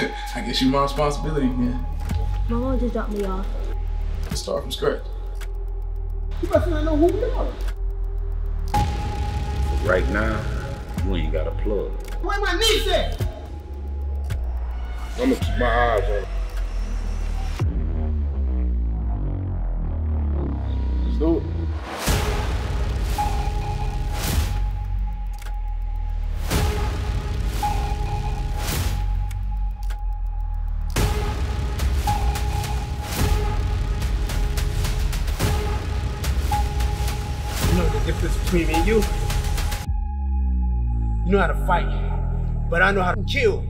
I guess you're my responsibility, man. My mom just dropped me off. Let's Start from scratch. You must not know who we are. Right now, you ain't got a plug. Where my niece at? I'm gonna keep my eyes on. Let's do it. The difference between me and you? You know how to fight, but I know how to kill.